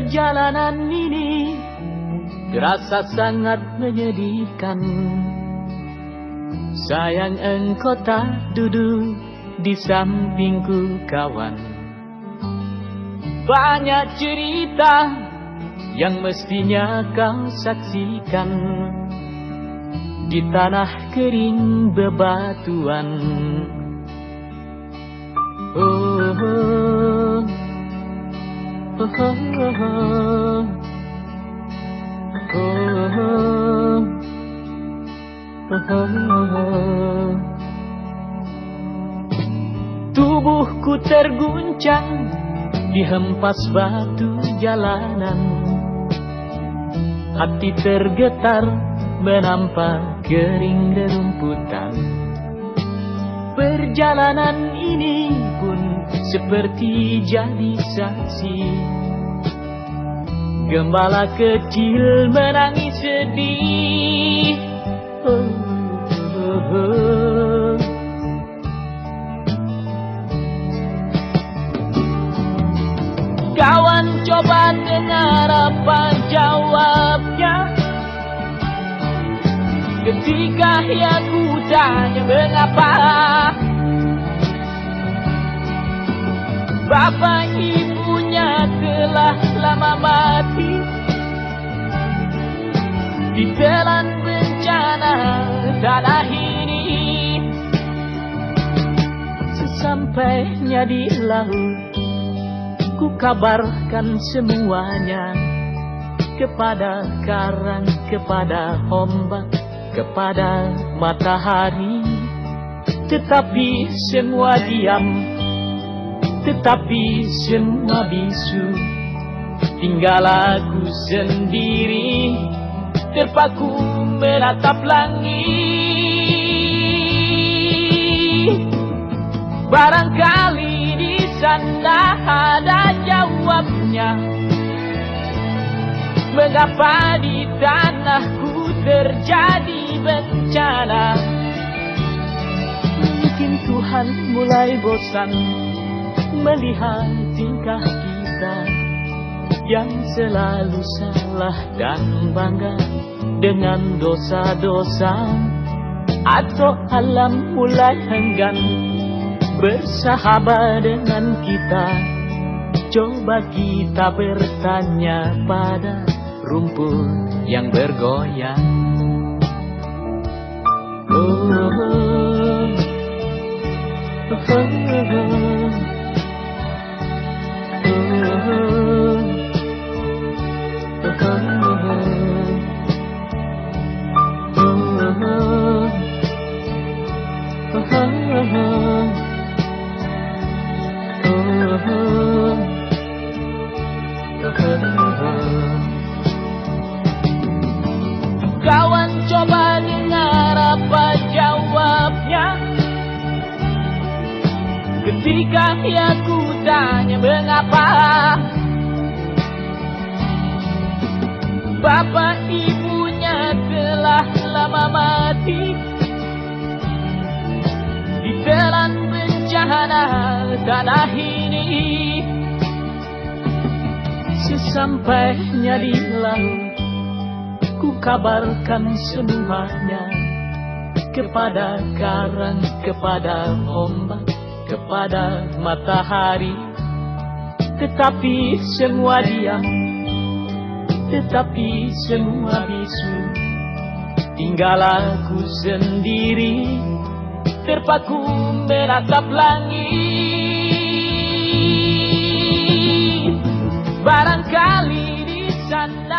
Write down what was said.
Perjalanan ini terasa sangat menyedihkan. Sayang engkau tak duduk di sampingku kawan. Banyak cerita yang mestinya kau saksikan Di tanah kering bebatuan. Oh, oh, oh. Tubuhku terguncang dihempas batu jalanan. Hati tergetar menampak kering derumputan. Perjalanan ini pun seperti jadi saksi Gembala kecil menangis sedih. Kawan coba dengar apa jawabnya Ketika ia ku tanya mengapa Bapak ibunya telah lama mati. Ditelan bencana tanah ini Sesampainya di laut Ku kabarkan semuanya Kepada karang, kepada ombak Kepada matahari. Tetapi semua diam Tetapi semua bisu. Tinggal aku sendiri Terpaku menatap langit. Barangkali di sana ada jawabnya. Mengapa di tanahku terjadi bencana? Mungkin Tuhan mulai bosan Melihat tingkah kita Yang selalu salah dan bangga Dengan dosa-dosa Atau alam mulai enggan Bersahabat dengan kita Coba kita bertanya pada rumput yang bergoyang oh, oh, oh, oh, oh. Kawan Ketika ia ku tanya mengapa Bapak ibunya telah lama mati. Ditelan bencana tanah ini Sesampainya di laut Ku kabarkan semuanya Kepada karang, kepada ombak Kepada matahari. Tetapi semua diam Tetapi semua bisu. Tinggal aku sendiri Terpaku menatap langit. Barangkali di sana